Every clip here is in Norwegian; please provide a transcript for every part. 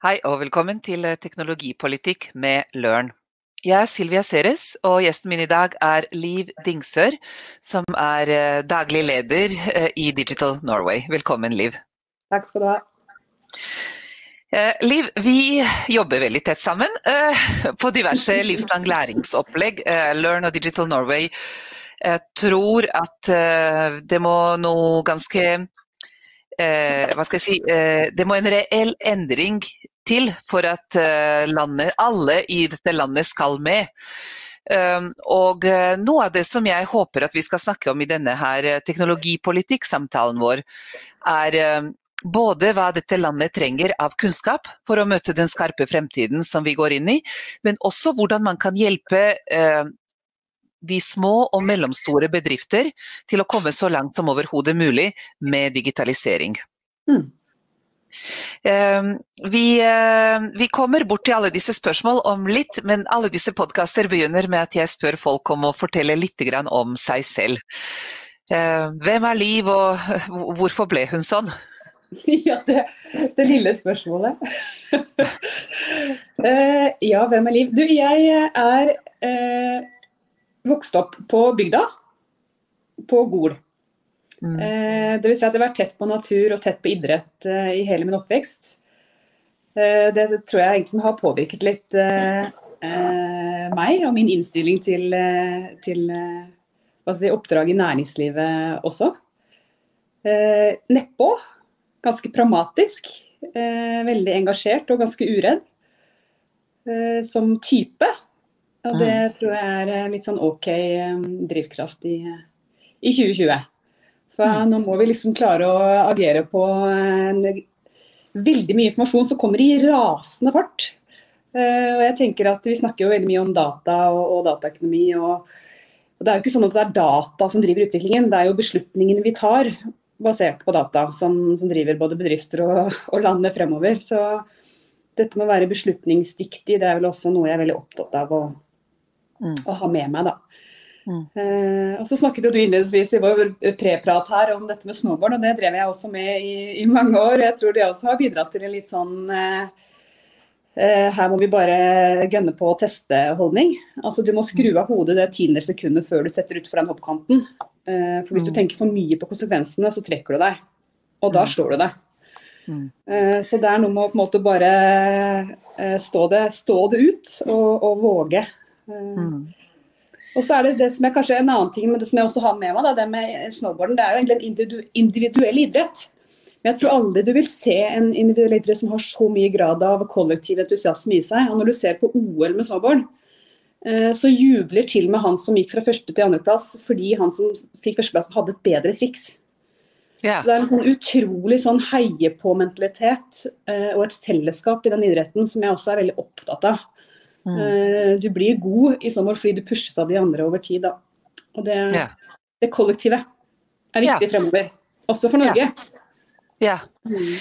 Hei og velkommen til eh, Teknologipolitikk med Løren. Jeg er Silvia Ceres, og gjesten min i dag er Liv Dingsør, som er eh, daglig leder eh, i Digital Norway. Velkommen, Liv. Takk skal du ha. Liv, vi jobber veldig tett sammen på diverse livslang læringsopplegg. Learn og Digital Norway tror at det må noe ganske hva skal jeg si, Det må en reell endring til for at eh, landet, alle i dette landet skal med. Um, og eh, noe av det som jeg håper at vi skal snakke om i denne her teknologipolitikksamtalen vår, er både hva dette landet trenger av kunnskap for å møte den skarpe fremtiden som vi går inn i, men også hvordan man kan hjelpe de små og mellomstore bedrifter til å komme så langt som overhodet mulig med digitalisering. Mm. Ehm, vi, eh, vi, kommer bort til alle disse spørsmål om litt, men alle disse podkaster begynner med at jeg spør folk om å fortelle litt om seg selv. Ehm, hvem er Liv, og hvorfor ble hun sånn? Ja, det, det lille spørsmålet. Eh, ja, hvem er Liv? Du, jeg er eh, vokst opp på bygda, på Gol. Mm. Eh, det vil si at jeg har vært tett på natur og tett på idrett eh, i hele min oppvekst. Eh, det tror jeg egentlig har påvirket litt meg og min innstilling til, til si, oppdrag i næringslivet også. Nedpå. Ganske pragmatisk. Veldig engasjert og ganske uredd. Som type. Og det mm. tror jeg er litt sånn OK drivkraft i, i 2020. For mm. nå må vi liksom klare å agere på en, veldig mye informasjon som kommer i rasende fart. Uh, og jeg tenker at Vi snakker jo veldig mye om data og, og dataøkonomi. Og, og, Det er jo ikke sånn at det er data som driver utviklingen, det er jo beslutningene vi tar basert på data som, som driver både bedrifter og, og, landet fremover. Så dette med å være beslutningsdyktig, det er vel også noe jeg er veldig opptatt av å, mm. å ha med meg. da. Mm. Uh, og så snakket jo du innledningsvis i vår preprat her om dette med snowboard, og det drev jeg også med i, i mange år. Jeg tror det også har bidratt til en litt sånn uh, uh, her må vi bare gønne på å teste-holdning. Altså Du må skru av hodet det tiende sekundet før du setter utfor den hoppkanten. for hvis du mm. tenker for mye på konsekvensene, så trekker du deg. Og da mm. slår du deg. Mm. så det er noe med å på en måte bare stå det, stå det ut og, og våge. Mm. Og så er det det som er kanskje en annen ting, men det som jeg også har med meg, da, det med snowboarden, det er jo egentlig en individuell idrett. Men jeg tror aldri du vil se en individuell idrett som har så mye grad av kollektiv entusiasme i seg. Og når du ser på OL med snowboard, eh, så jubler til og med han som gikk fra første til andreplass, fordi han som fikk førsteplassen hadde et bedre triks. Yeah. Så det er en sånn utrolig sånn heie-på-mentalitet eh, og et fellesskap i den idretten som jeg også er veldig opptatt av. Mm. Eh, du blir god i sommer fordi du pushes av de andre over tid. Da. Og det, ja. det kollektive er viktig ja. fremover, også for Norge. Ja. Mm.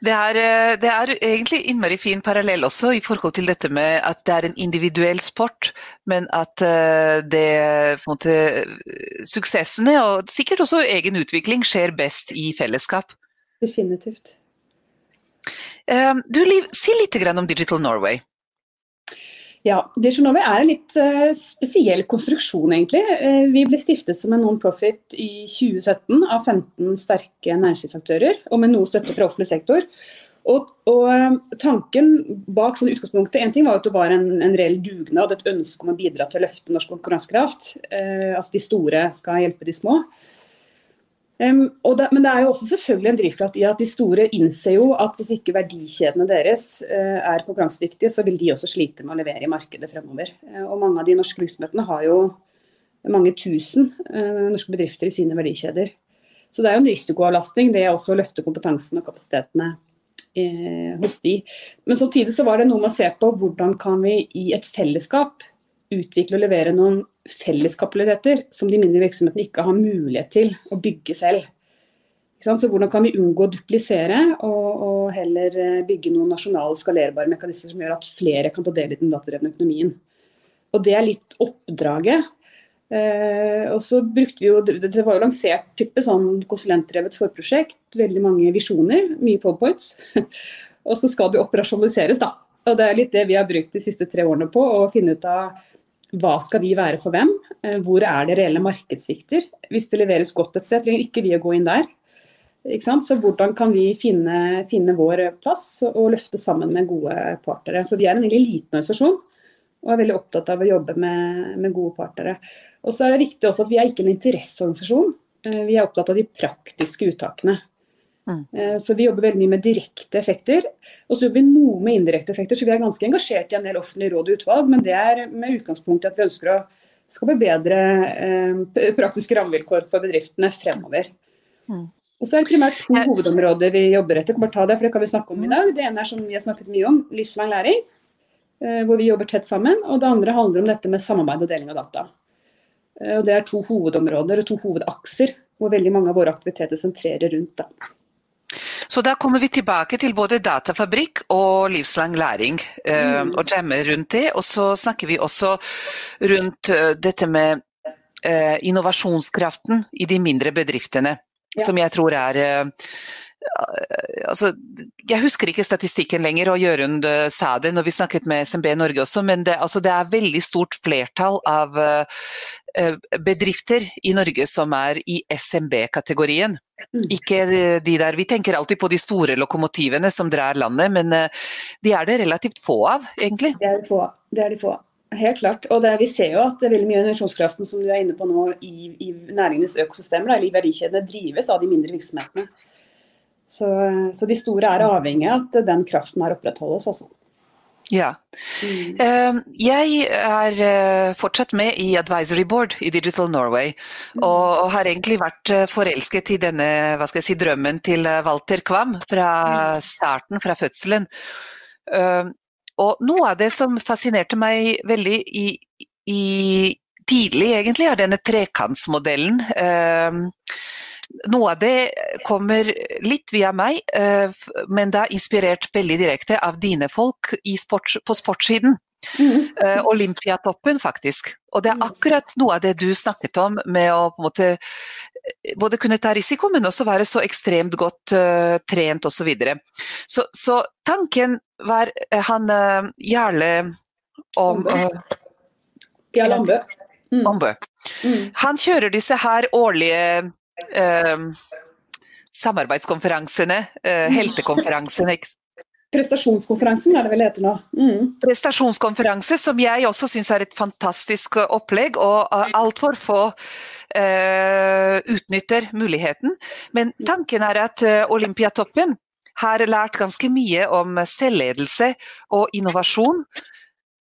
Det er, eh, det er, egentlig innmari fin parallell også i forhold til dette med at det er en individuell sport, men at eh, det på en måte Suksessene og sikkert også egen utvikling skjer best i fellesskap. Definitivt. Du Liv, si litt om Digital Norway. Ja, Dijonove er en litt uh, spesiell konstruksjon, egentlig. Uh, vi ble stiftet som en non-profit i 2017 av 15 sterke næringslivsaktører, og med noe støtte fra offentlig sektor. Og, og uh, tanken bak sånn utgangspunktet en ting var at det var en, en reell dugnad, et ønske om å bidra til å løfte norsk konkurransekraft. altså De store skal hjelpe de små. Um, det, men det er jo også selvfølgelig en drivkraft i at de store innser jo at hvis ikke verdikjedene deres uh, er konkurransedyktige, så vil de også slite med å levere i markedet fremover. Uh, og mange av de norske virksomhetene har jo mange tusen uh, norske bedrifter i sine verdikjeder. Så det er jo en risikoavlastning det er også å løfte kompetansen og kapasitetene hos de. Men samtidig så var det noe med å se på hvordan kan vi i et fellesskap utvikle og levere noen felleskapabiliteter som de mindre virksomhetene ikke har mulighet til å bygge selv. Så Hvordan kan vi unngå å duplisere, og, og, heller eh, bygge noen nasjonale skalerbare mekanismer som gjør at flere kan ta del i den datadrevne økonomien. Og Det er litt oppdraget. Eh, og så brukte vi jo, Det var jo lansert type sånn konsulentdrevet forprosjekt. Veldig mange visjoner, mye powerpoints. Og så skal det operasjonaliseres, da. Og det er litt det vi har brukt de siste tre årene på, å finne ut av hva skal vi være for hvem? Eh, hvor er det reelle markedssvikter? Hvis det leveres godt et sted, trenger ikke vi å gå inn der. Så hvordan kan vi finne, finne, vår plass og løfte sammen med gode partnere? For vi er en veldig liten organisasjon og er veldig opptatt av å jobbe med, med gode partnere. Og så er det viktig også at vi er ikke en interesseorganisasjon. Eh, vi er opptatt av de praktiske uttakene. Mm. Eh, så vi jobber veldig mye med direkte effekter. Og så jobber vi noe med indirekte effekter, så vi er ganske engasjert i en del offentlige råd og utvalg. Men det er med utgangspunkt i at vi ønsker å skape bedre eh, praktiske rammevilkår for bedriftene fremover. Mm. Og så er det primært to hovedområder vi jobber etter. Bare ta Det for det kan vi snakke om i dag. Det ene er som vi har snakket mye om, livslang læring. Eh, hvor vi jobber tett sammen. Og det andre handler om dette med samarbeid og deling av data. Eh, og Det er to hovedområder og to hovedakser hvor veldig mange av våre aktiviteter sentrerer rundt. Da. Så da kommer vi tilbake til både datafabrikk og livslang læring, eh, mm. og jammer rundt det. Og så snakker vi også rundt dette med innovasjonskraften i de mindre bedriftene ja. som jeg tror er eh, Altså, jeg husker ikke statistikken lenger, og Jørund eh, sa det når vi snakket med SMB Norge også, men det, altså, det er veldig stort flertall av bedrifter i Norge som er i SMB-kategorien. Mm. Ikke de der Vi tenker alltid på de store lokomotivene som drar landet, men uh, de er det relativt få av, egentlig. Det er de få. Det er de få. Helt klart. Og det, vi ser jo at veldig mye av innovasjonskraften som du er inne på nå i, i næringenes økosystemer, eller i verdikjedene, drives av de mindre virksomhetene. Så, så, de store er avhengig av at den kraften her opprettholdes. Altså. Ja. Mm. Ehm, jeg er eh, fortsatt med i Advisory Board i Digital Norway, mm. og har egentlig vært eh, forelsket i denne hva skal jeg si, drømmen til eh, Walter Kvam fra mm. starten, fra fødselen. Ehm, og noe av det som fascinerte meg veldig i, i tidlig, egentlig, er denne trekantsmodellen. Uh, noe av det kommer litt via meg, uh, men det er inspirert veldig direkte av dine folk sport, på sportssiden. Mm. Uh, Olympiatoppen, faktisk. Og det er akkurat noe av det du snakket om, med å på en måte både kunne ta risiko, men også være så ekstremt godt uh, trent osv. Så, videre. så Så tanken var uh, han uh, Jarle om Jarle Ambø. Mm. Ambø. Mm. Han kjører disse her årlige samarbeidskonferansene, mm. heltekonferansene. Prestasjonskonferansen er det vel heter nå. Mm. Prestasjonskonferanse, som jeg også syns er et fantastisk opplegg, og altfor få uh, utnytter muligheten. Men tanken er at uh, Olympiatoppen har lært ganske mye om selvledelse og innovasjon.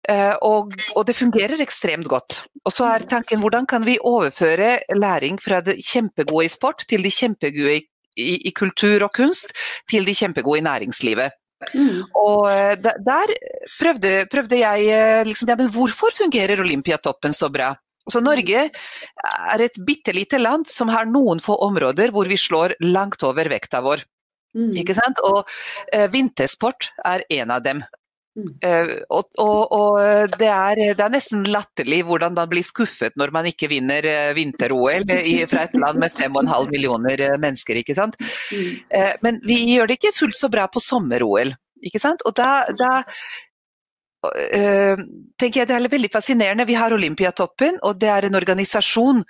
Uh, og, og, det fungerer ekstremt godt. Og så er tanken hvordan kan vi overføre læring fra det kjempegode i sport til de kjempegode i, i, i kultur og kunst, til de kjempegode i næringslivet. Mm. Og der prøvde, prøvde jeg liksom, ja, men hvorfor fungerer Olympiatoppen så bra? Så Norge er et bitte lite land som har noen få områder hvor vi slår langt over vekta vår. Mm. Og eh, vintersport er en av dem. Mm. Uh, og, og, og det, er, det, er, nesten latterlig hvordan man blir skuffet når man ikke vinner uh, vinter-OL fra et land med 5,5 millioner mennesker. ikke sant? Mm. Uh, men vi gjør det ikke fullt så bra på sommer-OL. ikke sant? Og da, da Uh, tenker jeg Det er veldig fascinerende. Vi har Olympiatoppen, og det er en organisasjon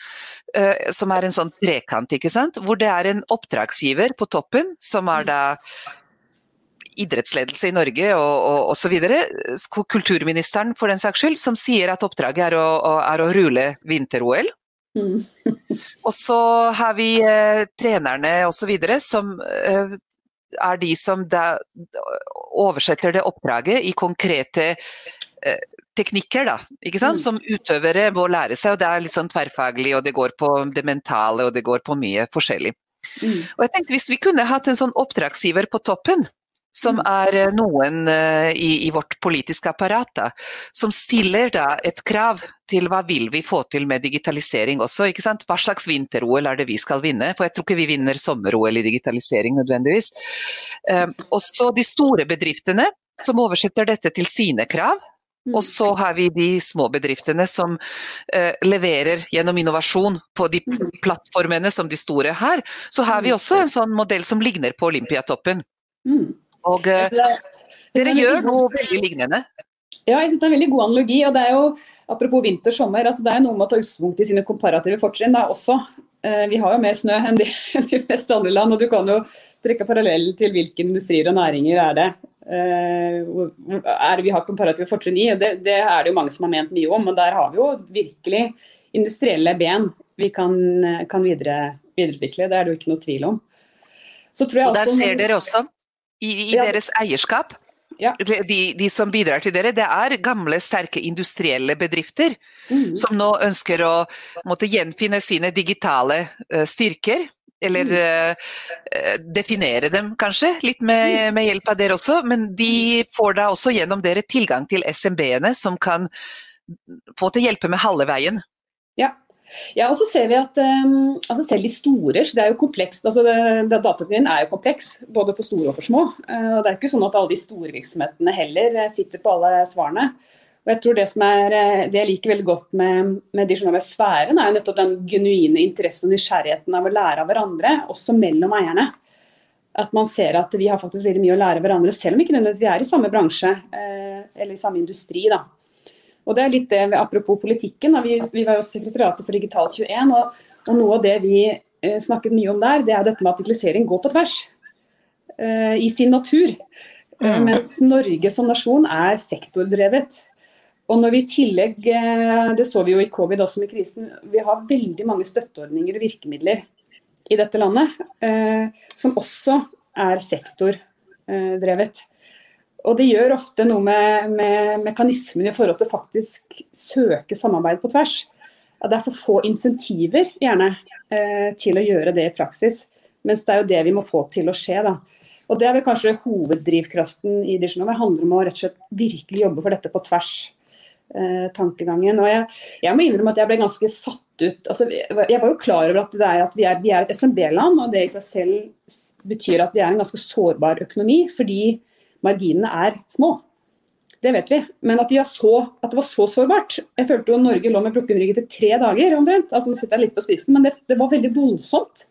som er en sånn trekant, ikke sant? hvor det er en oppdragsgiver på toppen, som er da idrettsledelse i Norge og, osv. Kulturministeren for den saks skyld, som sier at oppdraget er å, er å rule vinter-OL. Mm. og så har vi eh, trenerne osv. som er de som da, oversetter det oppdraget i konkrete eh, teknikker, da, ikke sant? Mm. som utøvere må lære seg. og Det er litt sånn tverrfaglig, og det går på det mentale og det går på mye forskjellig. Mm. Og jeg tenkte Hvis vi kunne hatt en sånn oppdragsgiver på toppen, som mm. er eh, noen uh, i, i, vårt politiske apparat, da, som stiller da et krav til hva vil vi få til med digitalisering også. ikke sant? Hva slags vinter-OL er det vi skal vinne? For jeg tror ikke vi vinner sommer-OL i digitalisering nødvendigvis. Uh, også de store bedriftene som oversetter dette til sine krav. Mm. Og så har vi de små bedriftene som eh, leverer gjennom innovasjon på de mm. plattformene som de store har. Så har vi også en sånn modell som ligner på Olympiatoppen. Og uh, dere gjør noe veldig lignende. Ja, jeg synes det er en veldig god analogi. og det er jo, Apropos vinter-sommer, altså det er noe med å ta utgangspunkt i sine komparative fortrinn også. Uh, vi har jo mer snø enn de, enn de, fleste andre land, og du kan jo trekke parallell til hvilke industrier og næringer er det uh, er det vi har komparative fortrinn i. Det, det, er det jo mange som har ment mye om, og der har vi jo virkelig industrielle ben vi kan, kan videre, videreutvikle. Det er det jo ikke noe tvil om. og der ser dere også, i, i ja. deres eierskap, ja. de, de, som bidrar til dere, det er gamle, sterke industrielle bedrifter mm. som nå ønsker å måtte gjenfinne sine digitale uh, styrker. Eller uh, definere dem, kanskje, litt med, mm. med, hjelp av dere også. Men de får da også gjennom dere tilgang til SMB-ene, som kan på en måte hjelpe med halve veien. Ja, ja, og så ser vi at um, altså Selv de store, det er jo komplekst. altså Datateknologien er jo kompleks, både for store og for små. Uh, og Det er ikke sånn at alle de store virksomhetene heller eh, sitter på alle svarene. Og jeg tror Det som er, eh, det jeg liker veldig godt med, med sfæren, er jo nettopp den genuine interessen og nysgjerrigheten av å lære av hverandre, også mellom eierne. At man ser at vi har faktisk veldig mye å lære av hverandre, selv om ikke nødvendigvis vi er i samme bransje uh, eller i samme industri. da. Og det er litt det, Apropos politikken, vi, vi var jo sekretariatet for Digital21. Og, og, noe av det vi eh, snakket mye om der, det er dette med at digitalisering går på tvers. Eh, I sin natur. Mm. Mens Norge som nasjon er sektordrevet. Og når vi i tillegg, det så vi jo i covid også med krisen, vi har veldig mange støtteordninger og virkemidler i dette landet eh, som også er sektordrevet. Og det gjør ofte noe med, med mekanismen i forhold til faktisk søke samarbeid på tvers. At det er for få insentiver gjerne eh, til å gjøre det i praksis. Mens det er jo det vi må få til å skje. da. Og Det er vel kanskje hoveddrivkraften i Disjonov. Det handler om å rett og slett virkelig jobbe for dette på tvers. Eh, tankegangen. Og jeg, jeg, må innrømme at jeg ble ganske satt ut altså, Jeg var jo klar over at, er, at vi, er, vi er et SMB-land, og det i seg selv betyr at vi er en ganske sårbar økonomi. fordi marginene er små. Det vet vi. Men at, de så, at, det var så sårbart Jeg følte jo Norge lå med brukket til tre dager omtrent. Altså, nå sitter jeg litt på spissen, men det, det, var veldig voldsomt.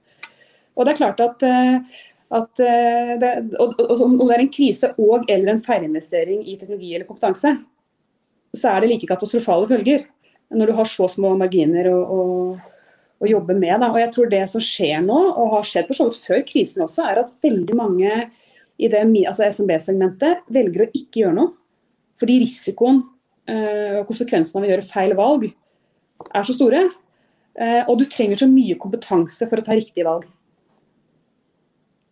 Og det er klart at, eh, at eh, det, og, og, om det er en krise og eller en feilinvestering i teknologi eller kompetanse, så er det like katastrofale følger. Når du har så små marginer å, å jobbe med. Da. Og jeg tror det som skjer nå, og har skjedd for så vidt før krisen også, er at veldig mange i det altså SMB-segmentet velger å ikke gjøre noe. Fordi risikoen uh, og konsekvensene av å gjøre feil valg er så store. Uh, og du trenger så mye kompetanse for å ta riktige valg.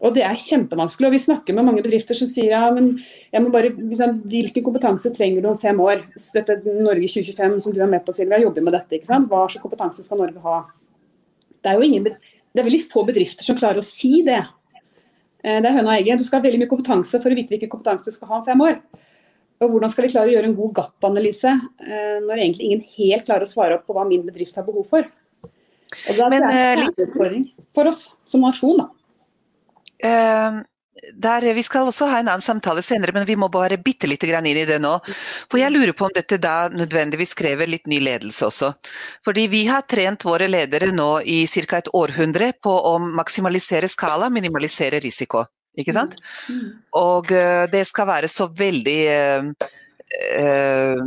Og det er kjempevanskelig. og Vi snakker med mange bedrifter som sier ja, men jeg må bare, liksom, hvilken kompetanse trenger du om fem år? Dette Norge 2025 som du er med på, Silvia, jobber med dette. ikke sant? Hva slags kompetanse skal Norge ha? Det er jo ingen, det er veldig få bedrifter som klarer å si det. Eh, det er høna og egget. Du skal ha veldig mye kompetanse for å vite hvilken kompetanse du skal ha om fem år. Og Hvordan skal vi klare å gjøre en god gap-analyse eh, når egentlig ingen helt klarer å svare opp på hva min bedrift har behov for? Og da, Men, det er en eh, utfordring for oss som nasjon. da. Uh, der, vi skal også ha en annen samtale senere, men vi må bare bitte litt inn i det nå. For jeg lurer på om dette da nødvendigvis krever litt ny ledelse også. Fordi vi har trent våre ledere nå i ca. et århundre på å maksimalisere skala, minimalisere risiko. Ikke sant? Mm. Mm. Og uh, det skal være så veldig uh, uh,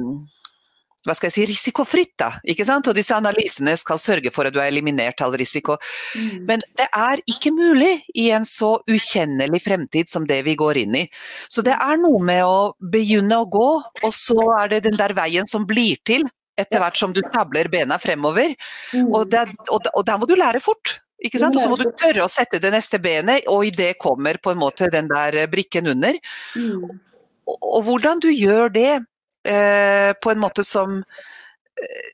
hva skal jeg si, risikofritt. da, ikke sant? Og disse analysene skal sørge for at du har eliminert all risiko. Mm. Men det er ikke mulig i en så ukjennelig fremtid som det vi går inn i. Så det er noe med å begynne å gå, og så er det den der veien som blir til etter hvert som du stabler bena fremover. Mm. Og, det, og, og da må du lære fort. Ikke sant? Og så må du tørre å sette det neste benet, og i det kommer på en måte den der brikken under. Mm. Og, og hvordan du gjør det, på en måte som, eh,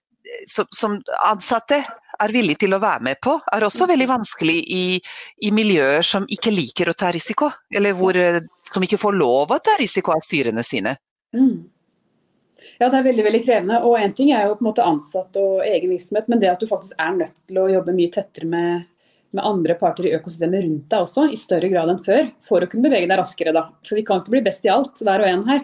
som, som ansatte er villige til å være med på, er også veldig vanskelig i, i miljøer som ikke liker å ta risiko, eller hvor, eh, som ikke får lov å ta risiko av styrene sine. Mm. Ja, det er veldig veldig krevende. og Én ting er jo på en måte ansatt og egen virksomhet, men det at du faktisk er nødt til å jobbe mye tettere med, med andre parter i økosystemet rundt deg også, i større grad enn før, for å kunne bevege deg raskere. da. For vi kan ikke bli best i alt, hver og en her.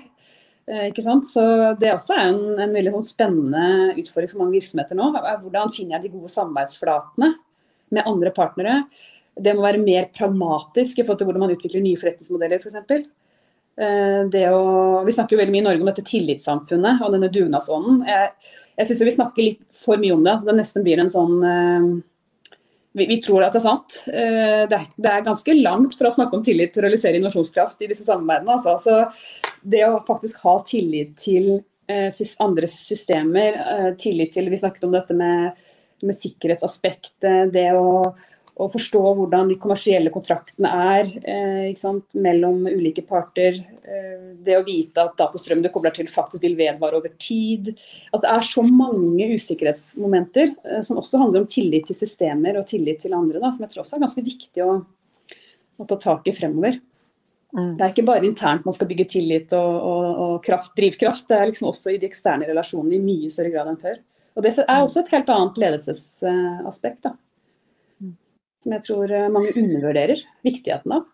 Eh, ikke sant? Så Det er også en, en veldig sånn spennende utfordring for mange virksomheter nå. Hvordan finner jeg de gode samarbeidsflatene med andre partnere? Det må være mer pragmatisk i forhold til hvordan man utvikler nye forretningsmodeller f.eks. For å, vi snakker jo veldig mye i Norge om dette tillitssamfunnet og denne dugnadsånden. Jeg, jeg syns vi snakker litt for mye om det. Det nesten blir en sånn vi, vi, tror at det er sant. Det er, det er, ganske langt fra å snakke om tillit til å realisere innovasjonskraft i disse samarbeidene. Altså. Så det å faktisk ha tillit til andre systemer, tillit til Vi snakket om dette med, med sikkerhetsaspektet, det å å forstå hvordan de kommersielle kontraktene er eh, mellom ulike parter. Eh, det å vite at datastrømmen du kobler til faktisk vil vedvare over tid. Altså, det er så mange usikkerhetsmomenter eh, som også handler om tillit til systemer og tillit til andre, da, som jeg tror også er ganske viktig å, å ta tak i fremover. Mm. Det er ikke bare internt man skal bygge tillit og, og, og kraft, drivkraft, det er liksom også i de eksterne relasjonene i mye større grad enn før. Og Det er også et helt annet ledelsesaspekt. da som jeg tror eh, mange undervurderer viktigheten av.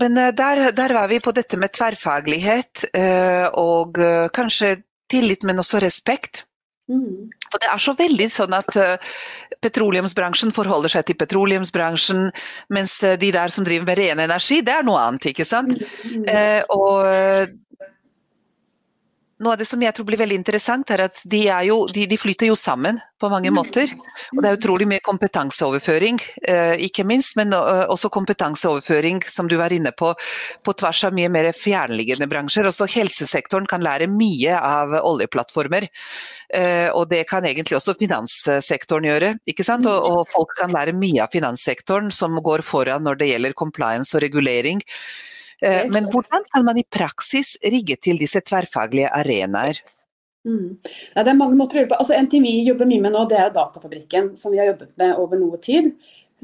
Men eh, der, der var vi på dette med tverrfaglighet eh, og kanskje tillit, men også respekt. Mm. For Det er så veldig sånn at petroleumsbransjen forholder seg til petroleumsbransjen, mens de der som driver med ren energi, det er noe annet. ikke sant? Mm. Og noe av det som jeg tror blir veldig interessant, er at de, er jo, de, de flyter jo sammen på mange mm. måter. Og det er utrolig mye kompetanseoverføring, eh, ikke minst, men eh, også kompetanseoverføring, som du var inne på, på tvers av mye mer fjernliggende bransjer. Også helsesektoren kan lære mye av oljeplattformer. Eh, og det kan egentlig også finanssektoren gjøre. ikke sant? Og, og folk kan lære mye av finanssektoren, som går foran når det gjelder compliance og regulering. Eh, men hvordan kan man i praksis rigge til disse tverrfaglige arenaer? Mm. Ja, det er mange måter å gjøre på. Altså, en ting vi jobber mye med nå, det er Datafabrikken, som vi har jobbet med over noe tid.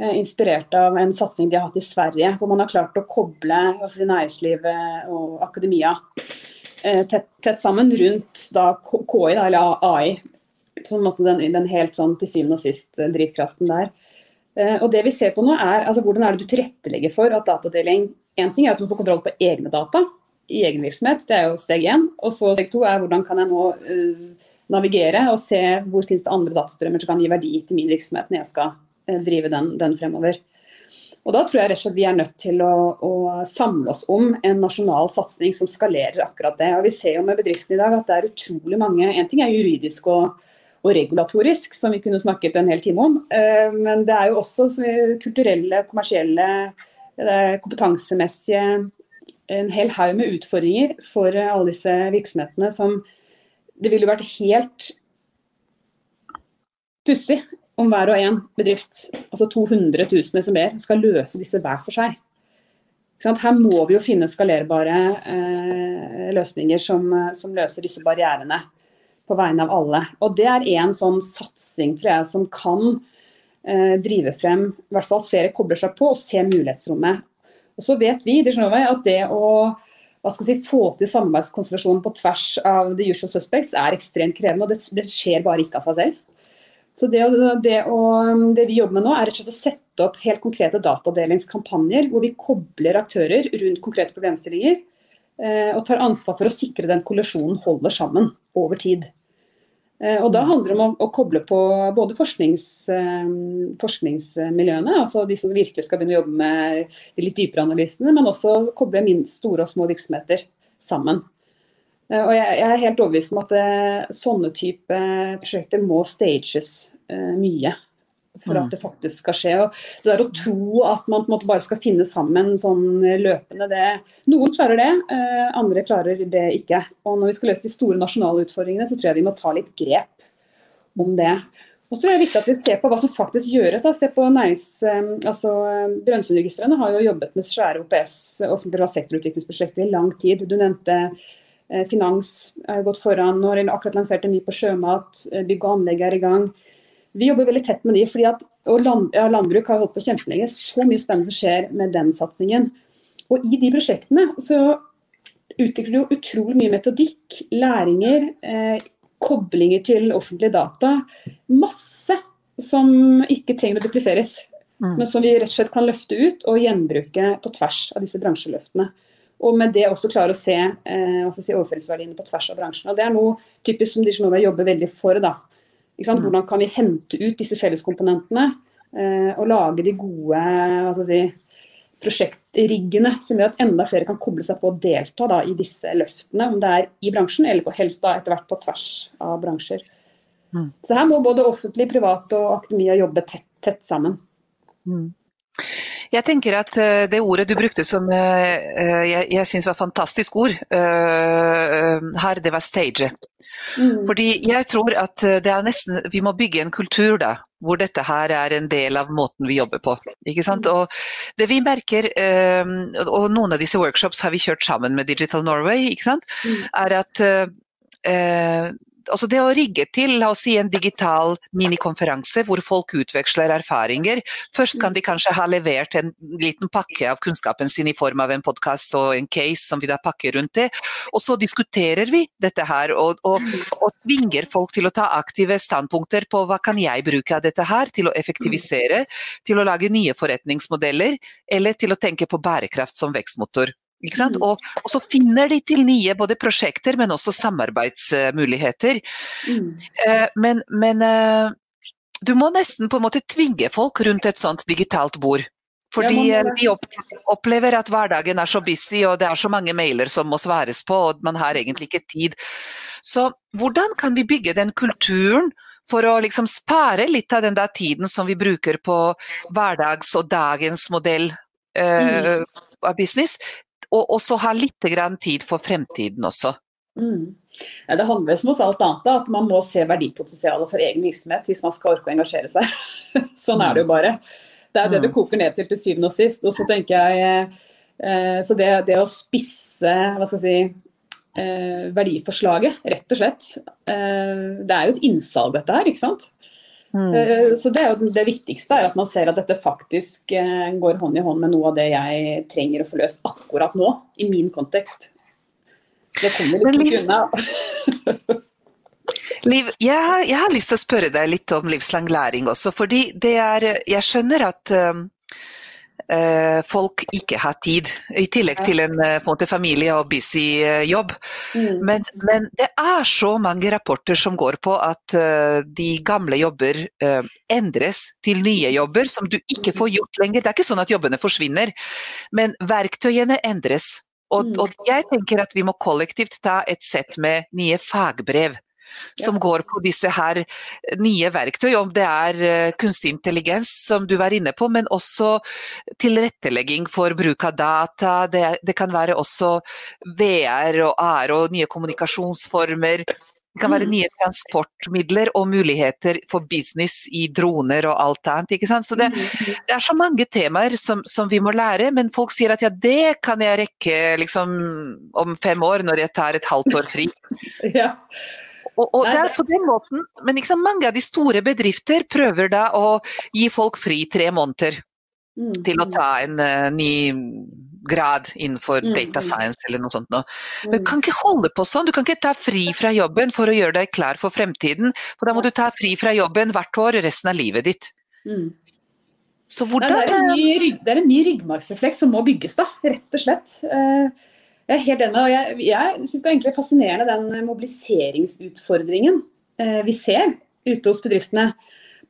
Eh, inspirert av en satsing de har hatt i Sverige, hvor man har klart å koble altså, næringslivet og akademia eh, tett, tett, sammen rundt da, KI, da, eller AI. Sånn den, den, helt sånn til syvende og sist drivkraften der. Og det vi ser på nå er altså, Hvordan er det du tilrettelegger for at datadeling en ting er at du får kontroll på egne data i egen virksomhet, det er jo steg én. Og så steg to er hvordan kan jeg nå uh, navigere og se hvor finnes det andre datastrømmer som kan gi verdi til min virksomhet når jeg skal uh, drive den, den, fremover. Og Da tror jeg rett og slett vi er nødt til å, å, samle oss om en nasjonal satsing som skalerer akkurat det. Og Vi ser jo med bedriftene i dag at det er utrolig mange En ting er juridisk og, og regulatorisk, som vi kunne snakket en hel time om. Uh, men det er jo også kulturelle, kommersielle kompetansemessige en hel haug med utfordringer for eh, alle disse virksomhetene som det ville vært helt pussig om hver og en bedrift, altså 200 000 SMB-er, skal løse disse hver for seg. Her må vi jo finne skalerbare eh, løsninger som, som, løser disse barrierene på vegne av alle. Og Det er en sånn satsing tror jeg, som kan Eh, drive frem i hvert fall at flere kobler seg på og ser mulighetsrommet. Og så vet vi at det å si, få til samarbeidskonstellasjonen på tvers av the usual suspects er ekstremt krevende. og Det, det skjer bare ikke av seg selv. Så det, det, å, det, vi jobber med nå, er rett og slett å sette opp helt konkrete datadelingskampanjer hvor vi kobler aktører rundt konkrete problemstillinger eh, og tar ansvar for å sikre den kollisjonen holder sammen over tid. Eh, og Da handler det om å, koble på både forsknings, eh, forskningsmiljøene, altså de som virkelig skal begynne å jobbe med de litt dypere analysene, men også koble store og små virksomheter sammen. Eh, og Jeg, jeg er helt overbevist om at det, sånne type prosjekter må stages mye for at mm. det faktisk skal skje. Og det der Å tro at man på en måte bare skal finne sammen sånn løpende, det Noen klarer det, eh, andre klarer det ikke. Og Når vi skal løse de store nasjonale utfordringene, så tror jeg vi må ta litt grep om det. Og så er det viktig at vi ser på hva som faktisk gjøres. Da. Se på nærings, eh, altså Brønnøysundregistrene har jo jobbet med svære OPS, offentlig sektorutviklingsprosjekter, i lang tid. Du nevnte eh, finans har gått foran, har akkurat lansert en ny på sjømat, bygg og anlegg er i gang. Vi jobber veldig tett med de, fordi at, og land, ja, landbruk har holdt på kjempelenge. Så mye spennende som skjer med den satsingen. Og i de prosjektene så utvikler du utrolig mye metodikk, læringer, eh, koblinger til offentlige data. Masse som ikke trenger å dupliseres. Mm. Men som vi rett og slett kan løfte ut og gjenbruke på tvers av disse bransjeløftene. Og med det også klare å se eh, si overføringsverdiene på tvers av bransjene. Og Det er noe typisk som de som jobber veldig for. da. Hvordan kan vi hente ut disse felleskomponentene eh, og lage de gode si, prosjektriggene som gjør at enda flere kan koble seg på og delta da, i disse løftene, om det er i bransjen eller på helst da etter hvert på tvers av bransjer. Mm. Så her må både offentlig, privat og akademia jobbe tett, tett sammen. Mm. Jeg tenker at uh, det ordet du brukte som uh, jeg, jeg syns var fantastisk ord her, det var stage. Mm. Fordi jeg tror at det er nesten Vi må bygge en kultur da, hvor dette her er en del av måten vi jobber på. Ikke sant? Mm. Og det vi merker, og noen av disse workshops har vi kjørt sammen med Digital Norway, ikke sant? Mm. er at altså det å rigge til la oss si, en digital minikonferanse hvor folk utveksler erfaringer. Først kan de kanskje ha levert en liten pakke av kunnskapen sin i form av en podkast og en case som vi da pakker rundt det. Og så diskuterer vi dette her og, og, og, tvinger folk til å ta aktive standpunkter på hva kan jeg bruke av dette her til å effektivisere, til å lage nye forretningsmodeller eller til å tenke på bærekraft som vekstmotor. Mm. Og, og, så finner de til nye både prosjekter, men også samarbeidsmuligheter. Mm. Eh, men, men eh, du må nesten på en måte tvinge folk rundt et sånt digitalt bord. Fordi ja, de opplever at hverdagen er så busy og det er så mange mailer som må svares på, og man har egentlig ikke tid. Så hvordan kan vi bygge den kulturen for å liksom spare litt av den der tiden som vi bruker på hverdags- og dagens modell eh, av business, og også ha litt tid for fremtiden også. Mm. Det handler som hos alt annet, at man må se verdipotensialet for egen virksomhet hvis man skal orke å engasjere seg. sånn er det jo mm. bare. Det er det det mm. koker ned til til syvende og sist. Og så tenker jeg eh, Så det, det, å spisse hva skal jeg si, eh, verdiforslaget, rett og slett eh, Det er jo et innsalg dette her, ikke sant. Mm. Eh, så det, det viktigste er at man ser at dette faktisk eh, går hånd i hånd med noe av det jeg trenger å få løst akkurat nå, i min kontekst. Det kommer liksom ikke unna. Liv, jeg har, jeg har, lyst til å spørre deg litt om livslang læring også. fordi det er, Jeg skjønner at um, Eh, folk ikke har tid, i tillegg til en, eh, en familie og busy eh, jobb. Mm. Men, men, det er så mange rapporter som går på at de gamle jobber endres til nye jobber som du ikke får gjort lenger. Det er ikke sånn at jobbene forsvinner, men verktøyene endres. Og, mm. og jeg tenker at vi må kollektivt ta et sett med nye fagbrev som ja. går på disse her nye verktøy, om det er eh, kunstig intelligens som du var inne på, men også tilrettelegging for bruk av data. Det, det kan være også VR og AR og nye kommunikasjonsformer. Det kan være mm. nye transportmidler og muligheter for business i droner og alt annet. ikke sant? Så det, mm. det er så mange temaer som, som, vi må lære, men folk sier at ja, det kan jeg rekke liksom, om fem år, når jeg tar et halvt år fri. ja. Og, og det er på den måten, Men liksom mange av de store bedrifter prøver da å gi folk fri tre måneder mm. til å ta en uh, ny grad innenfor mm. data science eller noe sånt. Noe. Men du kan ikke holde på sånn. Du kan ikke ta fri fra jobben for å gjøre deg klar for fremtiden. For da må du ta fri fra jobben hvert år resten av livet ditt. Mm. Så hvordan Nei, det, er ny, det, er en ny, ryggmargsrefleks som må bygges, da, rett og slett. Uh, jeg er helt enig. og Jeg, jeg syns det er egentlig fascinerende den mobiliseringsutfordringen eh, vi ser ute hos bedriftene.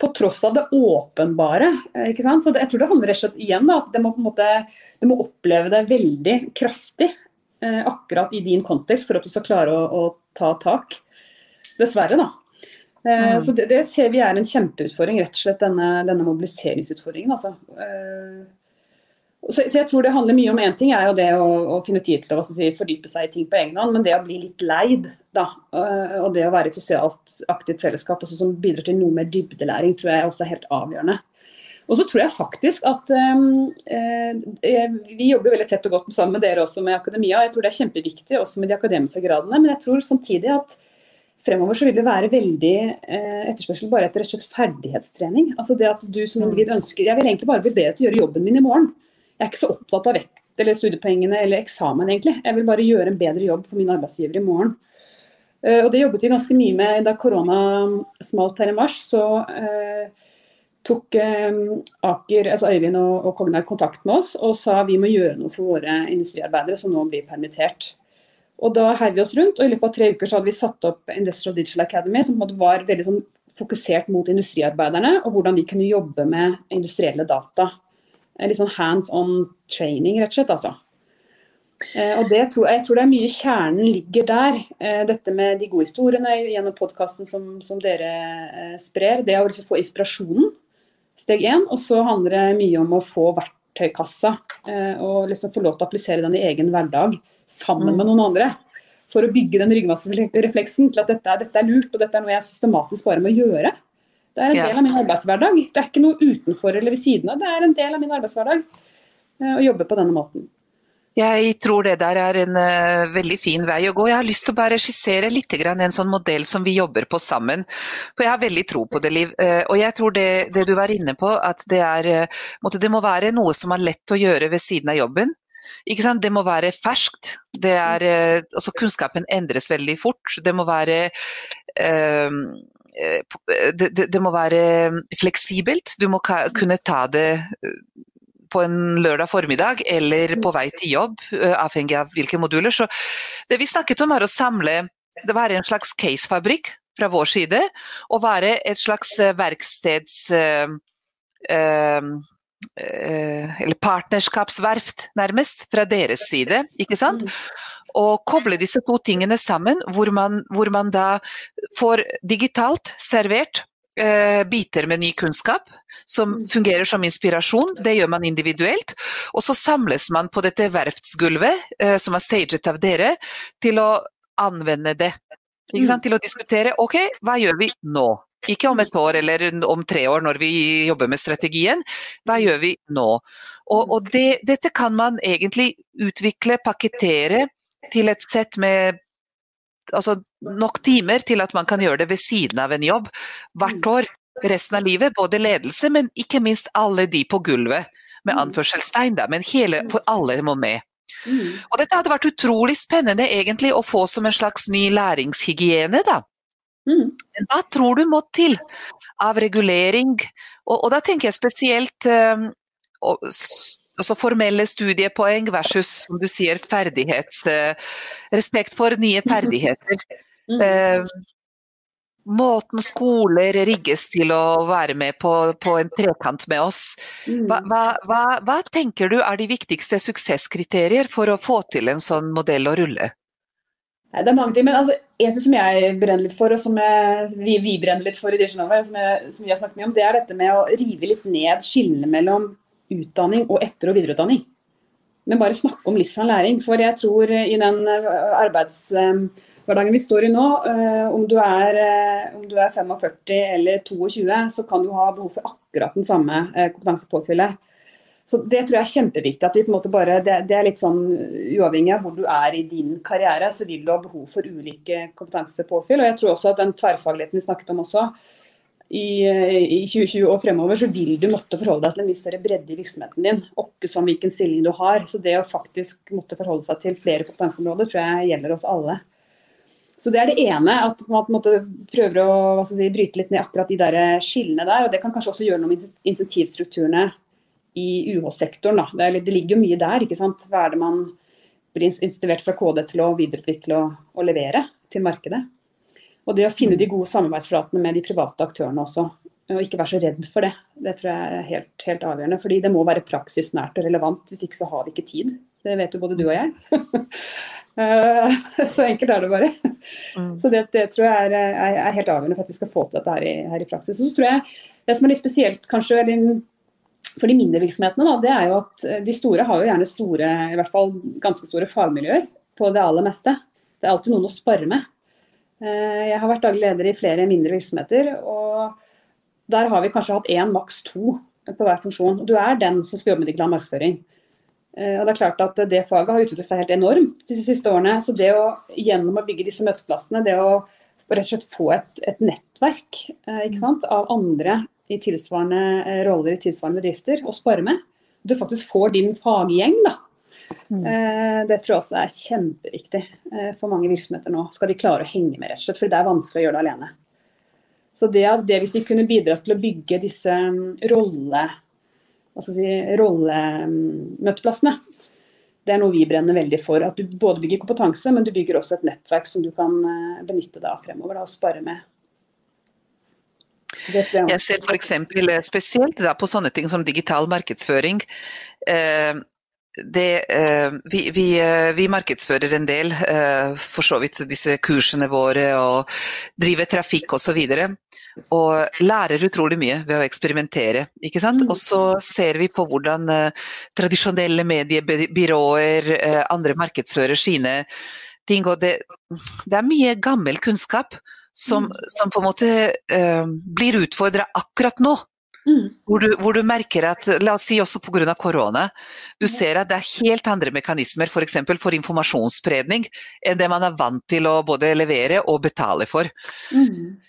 På tross av det åpenbare. Eh, ikke sant? Så det, jeg tror det handler rett og slett igjen da, at det må, på en måte, du må oppleve det veldig kraftig eh, akkurat i din kontekst for at du skal klare å, å ta tak. Dessverre, da. Eh, mm. Så det, det, ser vi er en kjempeutfordring, rett og slett denne, denne mobiliseringsutfordringen. Altså. Eh, så, så, jeg tror det handler mye om én ting, er jo det å, å finne tid til å si, fordype seg i ting på egen hånd, men det å bli litt leid, da, øh, og det å være i et sosialt aktivt fellesskap også, som bidrar til noe mer dybdelæring, tror jeg også er helt avgjørende. Og så tror jeg faktisk at um, eh, Vi jobber veldig tett og godt sammen med dere også med akademia. Jeg tror det er kjempeviktig også med de akademiske gradene. Men jeg tror samtidig at fremover så vil det være veldig eh, etterspørsel bare etter rett og slett ferdighetstrening. Altså det at du som individ ønsker Jeg vil egentlig bare bli bedre til å gjøre jobben min i morgen. Jeg er ikke så opptatt av vekt eller studiepoengene eller eksamen, egentlig. Jeg vil bare gjøre en bedre jobb for min arbeidsgiver i morgen. Uh, og det jobbet vi ganske mye med da korona smalt her i mars. Så uh, tok uh, Aker, altså Øyvind og, og Kognar kontakt med oss og sa vi må gjøre noe for våre industriarbeidere som nå blir permittert. Og da heiv vi oss rundt, og i løpet av tre uker så hadde vi satt opp Industrial Digital Academy, som var veldig sånn fokusert mot industriarbeiderne, og hvordan de kunne jobbe med industrielle data. Litt sånn hands on training, rett og slett. altså. Eh, og det tror, Jeg tror det er mye kjernen ligger der. Eh, dette med de gode historiene gjennom podkasten som, som, dere eh, sprer. Det å liksom få inspirasjonen, steg én. Og så handler det mye om å få verktøykassa. Og liksom få lov til å applisere den i egen hverdag sammen med noen andre. For å bygge den ryggmargsrefleksen til at dette dette er, lurt, og dette er noe jeg systematisk bare må gjøre. Det er en del av min arbeidshverdag. Det er ikke noe utenfor eller ved siden av. Det er en del av min arbeidshverdag å jobbe på denne måten. Jeg tror det der er en uh, veldig fin vei å gå. Jeg har lyst til å bare skissere litt en sånn modell som vi jobber på sammen. For jeg har veldig tro på det, Liv. Uh, og jeg tror det, det, du var inne på, at det, er, uh, det må være noe som er lett å gjøre ved siden av jobben. Det må være ferskt. Det er, altså kunnskapen endres veldig fort. Det må være det, det, det, må være fleksibelt. Du må kunne ta det på en lørdag formiddag eller på vei til jobb, eh, avhengig av hvilke moduler. Så det vi snakket om er å samle Det være en slags casefabrikk fra vår side, og være et slags verksteds... verksteds... Eh, eller partnerskapsverft, nærmest, fra deres side. ikke sant? Og koble disse to tingene sammen, hvor man, hvor man da får digitalt servert eh, biter med ny kunnskap som mm. fungerer som inspirasjon. Det gjør man individuelt. Og så samles man på dette verftsgulvet eh, som er staget av dere, til å anvende det. Mm. Til å diskutere ok, hva gjør vi nå? Ikke om et år eller om tre år når vi jobber med strategien. Hva gjør vi nå? Og, og det, dette kan man egentlig utvikle, pakkettere til et sett med altså, nok timer til at man kan gjøre det ved siden av en jobb hvert mm. år resten av livet. Både ledelse, men ikke minst alle de på gulvet, med mm. anførselstegn, da, men hele, mm. for alle må med. Mm. Og dette hadde vært utrolig spennende egentlig å få som en slags ny læringshygiene, da. Mm. Hva tror du må til av regulering? Og, og da tenker jeg spesielt um, altså formelle studiepoeng versus, som du sier, ferdighets... Uh, respekt for nye ferdigheter. Mm. Uh, måten skoler rigges til å være med på, på en trekant med oss. Mm. Hva, hva, hva, tenker du er de viktigste suksesskriterier for å få til en sånn modell å rulle? Nei, det er mange ting, men altså, En ting som jeg brenner litt for, og som jeg, vi, vi, brenner litt for i Dijonova, som, som vi har snakket mye om, det er dette med å rive litt ned skillene mellom utdanning og etter- og videreutdanning. Men bare snakke om livslang læring. For jeg tror i den eh, arbeidshverdagen vi står i nå, eh, om du, er, eh, om du er 45 eller 22, så kan du ha behov for akkurat den samme kompetansepåfyllet. Så Det tror jeg er kjempeviktig. at vi på en måte bare, det, det, er litt sånn Uavhengig av hvor du er i din karriere, så vil du ha behov for ulike kompetansepåfyll. og jeg tror også at Den tverrfagligheten vi snakket om også, i, i, 2020 og fremover, så vil du måtte forholde deg til en viss større bredde i virksomheten din. Åkke som hvilken stilling du har. Så det å faktisk måtte forholde seg til flere kompetanseområder, tror jeg gjelder oss alle. Så Det er det ene, at man måte prøver å si, bryte litt ned akkurat de der skillene der. og Det kan kanskje også gjøre noe med insentivstrukturene i UH-sektoren. Det, det, ligger jo mye der. ikke sant? Hva er det man blir instruert fra KD til å videreutvikle og, og levere til markedet? Og det å finne de gode samarbeidsflatene med de private aktørene også. Og ikke være så redd for det. Det tror jeg er helt, helt avgjørende. Fordi det må være praksisnært og relevant. Hvis ikke så har vi ikke tid. Det vet jo både du og jeg. Eh, så enkelt er det bare. Mm. Så det, det, tror jeg er, er, er, helt avgjørende for at vi skal få til dette her i, her i praksis. Så tror jeg Det som er litt spesielt kanskje for de mindre virksomhetene, da, det er jo at de store har jo gjerne store, i hvert fall ganske store fagmiljøer på det aller meste. Det er alltid noen å spare med. Eh, jeg har vært daglig leder i flere mindre virksomheter. og Der har vi kanskje hatt én, maks to på hver funksjon. Du er den som skal jobbe med digital markedsføring. Eh, og Det er klart at det faget har utviklet seg helt enormt de siste årene. Så det å gjennom å bygge disse møteplassene, det å rett og slett få et, et nettverk eh, sant, av andre i tilsvarende roller i tilsvarende bedrifter å spare med. Du faktisk får din faggjeng da, Mm. Eh, det tror jeg også er kjempeviktig eh, for mange virksomheter nå. Skal de klare å henge med, rett og slett. For det er vanskelig å gjøre det alene. Så det, det hvis vi kunne bidra til å bygge disse mm, rolle, si, rollemøteplassene, det er noe vi brenner veldig for. At du både bygger kompetanse, men du bygger også et nettverk som du kan eh, benytte deg av fremover da, og spare med. Jeg, ser f.eks. spesielt da, på sånne ting som digital markedsføring. Eh, det, eh, vi, vi, eh, vi, markedsfører en del, eh, for så vidt disse kursene våre og driver trafikk osv. Og, og lærer utrolig mye ved å eksperimentere. ikke sant? Og så ser vi på hvordan tradisjonelle mediebyråer, andre markedsfører sine ting. Og det, det er mye gammel kunnskap som, som på en måte blir utfordra akkurat nå. Mm. Hvor, du, hvor, du, merker at, la oss si også pga. korona, du ser at det er helt andre mekanismer f.eks. For, for informasjonsspredning enn det man er vant til å både levere og betale for. Mm.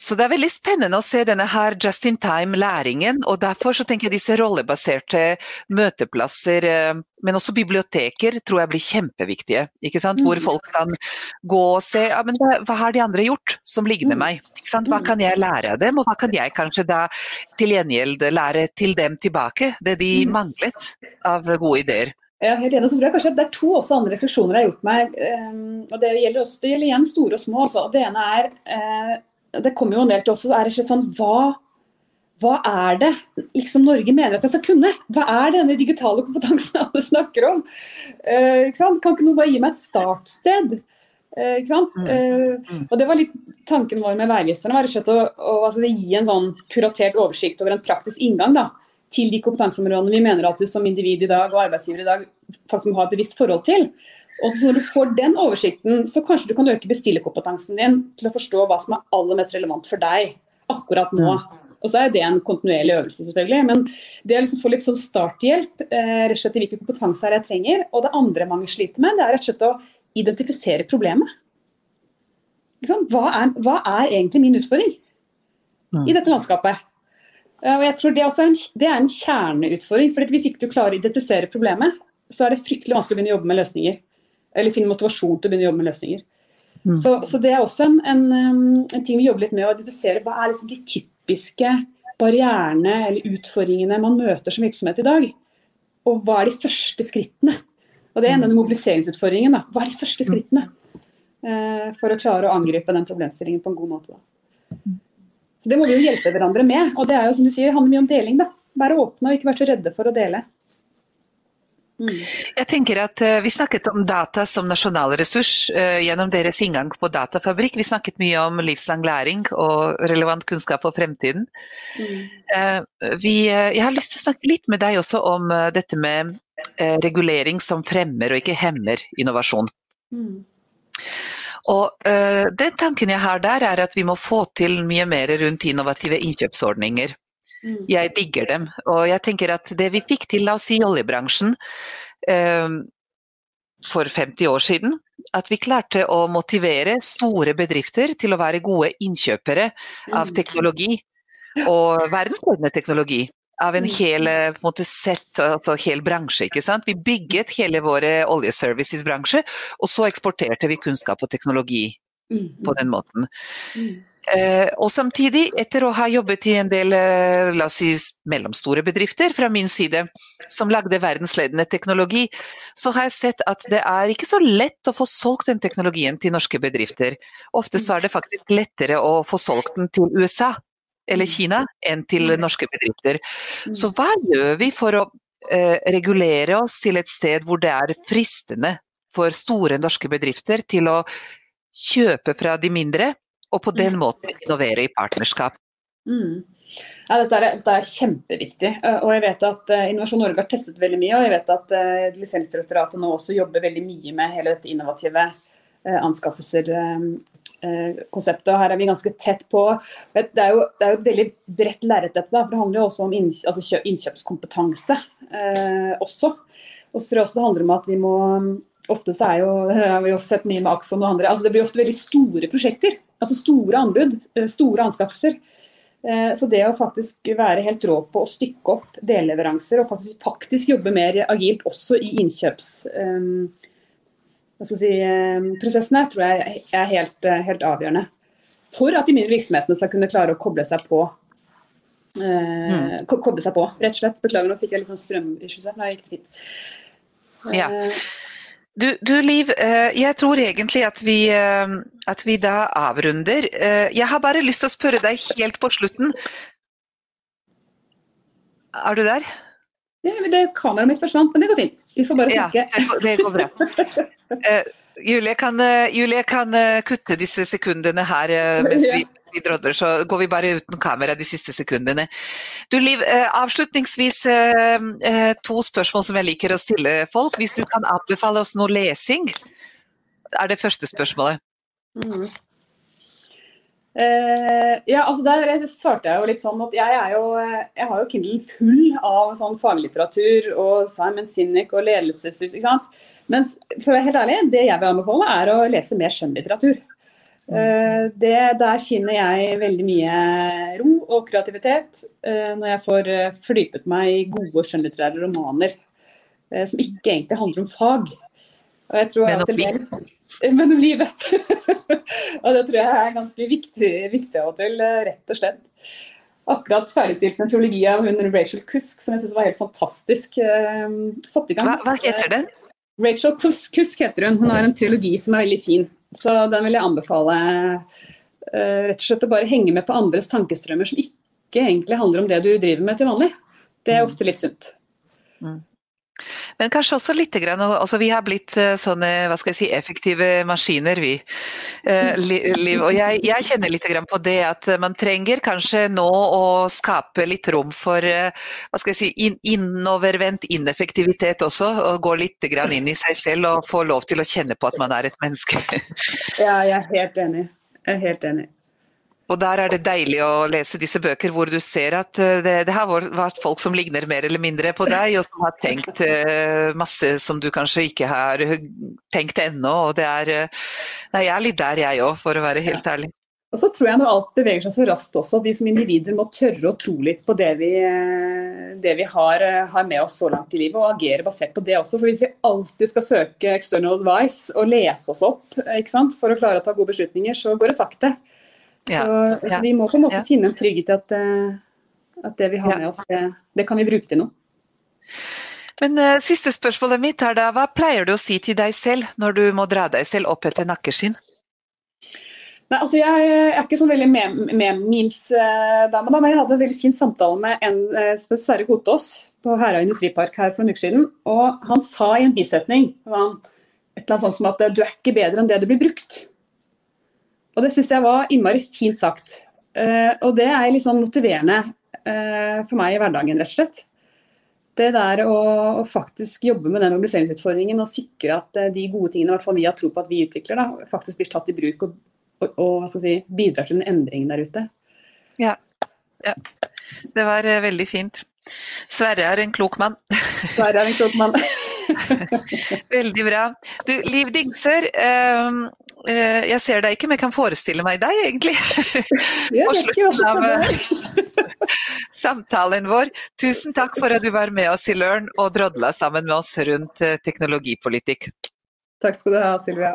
Så det er veldig spennende å se denne her just in time-læringen. og Derfor så tenker jeg disse rollebaserte møteplasser, eh, men også biblioteker, tror jeg blir kjempeviktige. ikke sant? Hvor mm. folk kan gå og se ja, men hva har de andre gjort som ligner mm. meg? Ikke sant? Hva mm. kan jeg lære av dem, og hva kan jeg kanskje da til gjengjeld lære til dem tilbake? Det de manglet av gode ideer. Ja, helt enig. Så tror jeg kanskje at Det er to også andre refleksjoner jeg har gjort meg. Um, og Det gjelder, også, det gjelder igjen store og små. Også. Det ene er uh, det kommer jo en del til også, er det sånn hva, hva er det liksom Norge mener at jeg skal kunne? Hva er denne digitale kompetansen alle snakker om? Uh, ikke kan ikke noen bare gi meg et startsted? Uh, ikke sant? Uh, og Det var litt tanken vår med veilisterne. var rett slett å, altså, gi en sånn kuratert oversikt over en praktisk inngang da, til de kompetanseområdene vi mener at du som individ i dag og arbeidsgiver i dag faktisk må ha et bevisst forhold til. Og så Når du får den oversikten, så kanskje du kan øke bestillerkompetansen din til å forstå hva som er aller mest relevant for deg akkurat nå. Og så er det en kontinuerlig øvelse, selvfølgelig. Men det å liksom få litt sånn starthjelp eh, rett og slett i hvilken kompetanse jeg trenger. Og det andre mange sliter med, det er rett og slett å identifisere problemet. Hva er, hva er egentlig min utfordring i dette landskapet? Og jeg tror Det, er en, det er en kjerneutfordring. for Hvis ikke du klarer å identifisere problemet, så er det fryktelig vanskelig å begynne å jobbe med løsninger. Eller finne motivasjon til å begynne å jobbe med løsninger. Mm. Så, så, det er også en, en, en, ting vi jobber litt med å identifisere. Hva er liksom de typiske barrierene eller utfordringene man møter som virksomhet i dag? Og hva er de første skrittene? Og Det er denne mobiliseringsutfordringen. Da. Hva er de første skrittene eh, for å klare å angripe den problemstillingen på en god måte? Da. Så Det må vi jo hjelpe hverandre med. Og det er jo som du sier, handler mye om deling. da. Være åpne og ikke være så redde for å dele. Mm. Jeg tenker at uh, Vi snakket om data som nasjonal ressurs uh, gjennom deres inngang på Datafabrikk. Vi snakket mye om livslang læring og relevant kunnskap for fremtiden. Mm. Uh, vi, jeg har lyst til å snakke litt med deg også om dette med regulering som fremmer og ikke hemmer innovasjon. Mm. Og Den tanken jeg har der, er at vi må få til mye mer rundt innovative innkjøpsordninger. Mm. Jeg digger dem. Og jeg tenker at det vi fikk til, la oss si oljebransjen eh, for 50 år siden, at vi klarte å motivere store bedrifter til å være gode innkjøpere av mm. teknologi, og verdensledende teknologi. Av en mm. hel eh, på en måte sett, altså hel bransje. ikke sant? Vi bygget hele vår oljeservices-bransje, og så eksporterte vi kunnskap og teknologi på den måten. Eh, og samtidig, etter å ha jobbet i en del eh, la oss si, mellomstore bedrifter fra min side, som lagde verdensledende teknologi, så har jeg sett at det er ikke så lett å få solgt den teknologien til norske bedrifter. Ofte så er det faktisk lettere å få solgt den til USA eller Kina enn til norske bedrifter. Så hva gjør vi for å eh, regulere oss til et sted hvor det er fristende for store norske bedrifter til å kjøpe fra de mindre? Og på den måten innovere i partnerskap. Mm. Ja, dette, er, dette, er, kjempeviktig. Eh, og jeg vet at uh, Innovasjon Norge har testet veldig mye. Og jeg vet at uh, Lisensdirektoratet nå også jobber veldig mye med hele dette innovative uh, anskaffelser. konseptet, og Her er vi ganske tett på. Det er jo, det er jo veldig bredt lerret, dette. For det handler jo også om altså innkjøpskompetanse også. Og så tror jeg også det handler om at vi må Ofte så er jo, har vi jo sett mye med Akson og andre, altså det blir ofte veldig store prosjekter. Altså store anbud, eh, store anskaffelser. Eh, så det å faktisk være helt rå på å stykke opp delleveranser og faktisk, faktisk jobbe mer agilt også i innkjøpsprosessene, um, si, tror jeg er helt, eh, helt, avgjørende. For at de mindre virksomhetene skal kunne klare å koble seg på. Mm. Koble seg på, rett og slett. Beklager, nå fikk jeg litt sånn strømissues her. Nå gikk det fint. Ja. Du, du, Liv, jeg tror egentlig at vi, at vi da avrunder. Jeg har bare lyst til å spørre deg helt på slutten. Er du der? Ja, det Kameraet mitt forsvant, men det går fint. Vi får bare snakke. Ja, det, går bra. Julie, kan, Julie kan kutte disse sekundene her mens vi, vi drodler, så går vi bare uten kamera de siste sekundene. Du Liv, avslutningsvis to spørsmål som jeg liker å stille folk. Hvis du kan anbefale oss noe lesing, er det første spørsmålet. Mm. Uh, ja, altså Der svarte jeg jo litt sånn at jeg, jo, jeg har jo Kindle full av sånn faglitteratur og Simon Sinek og ledelses... men? For å være helt ærlig, det jeg vil anbefale, er å lese mer skjønnlitteratur. Uh, det, der finner jeg veldig mye ro og kreativitet uh, når jeg får flypet meg i gode skjønnlitterære romaner som ikke egentlig handler om fag. Tror at det, men om livet. og det tror jeg er ganske viktig, viktig av og til, eh, rett og slett. Akkurat ferdigstilt en trilogi av hun Rachel Kusk som jeg syns var helt fantastisk. Satt i gang. Hva, hva heter den? Rachel Kusk, Kusk heter hun. Hun har en trilogi som er veldig fin. Så den vil jeg anbefale uh, rett og slett å bare henge med på andres tankestrømmer som ikke egentlig handler om det du driver med til vanlig. Det er mm. ofte litt sunt. Mm. Men kanskje også litt grann, altså Vi har blitt eh, sånne si, effektive maskiner, vi. Eh, Liv. Og jeg, jeg, kjenner litt grann på det at man trenger kanskje nå å skape litt rom for eh, si, innovervendt ineffektivitet også. og Gå litt grann inn i seg selv og få lov til å kjenne på at man er et menneske. Ja, jeg er helt enig. Jeg er helt enig. Og der er det deilig å lese disse bøker hvor du ser at eh, det, det har vært folk som ligner mer eller mindre på deg, og som har tenkt eh, masse som du kanskje ikke har tenkt ennå. Og det er eh, Nei, jeg er litt der jeg òg, for å være helt ærlig. Og så tror jeg når alt beveger seg så raskt også, at vi som individer må tørre å tro litt på det vi, det vi har, har, med oss så langt i livet, og agere basert på det også. For hvis vi alltid skal søke external advice og lese oss opp sant, for å klare å ta gode beslutninger, så går det sakte. Ja, så, så, vi må på en måte finne en trygghet i at, eh, at, det vi har med oss, det, det, kan vi bruke til noe. Men uh, Siste spørsmålet mitt er da, hva pleier du å si til deg selv når du må dra deg selv opp etter nakkeskinn? Nei, altså jeg, jeg, er ikke sånn veldig memes-dame, men jeg hadde en veldig fin samtale med en uh, Sverre Godtås på Herøy industripark her for en uke siden. Og han sa i en bisetning et eller annet sånt som at du er ikke bedre enn det du blir brukt. Og det syns jeg var innmari fint sagt. Uh, og det er litt sånn motiverende uh, for meg i hverdagen, rett og slett. Det der å, å, faktisk jobbe med den mobiliseringsutfordringen og sikre at uh, de gode tingene hvert fall vi har tro på at vi utvikler, da, faktisk blir tatt i bruk og, og, og si, bidrar til en endring der ute. Ja. ja. Det var veldig fint. Sverre er en klok mann. Sverre er en klok mann. Veldig bra. Du, Liv Dingser, um, uh, jeg ser deg ikke, men jeg kan forestille meg deg, egentlig. På slutten av eh, samtalen vår. Tusen takk for at du var med oss i Løren og drodla sammen med oss rundt eh, teknologipolitikk. Takk skal du ha, Silvia.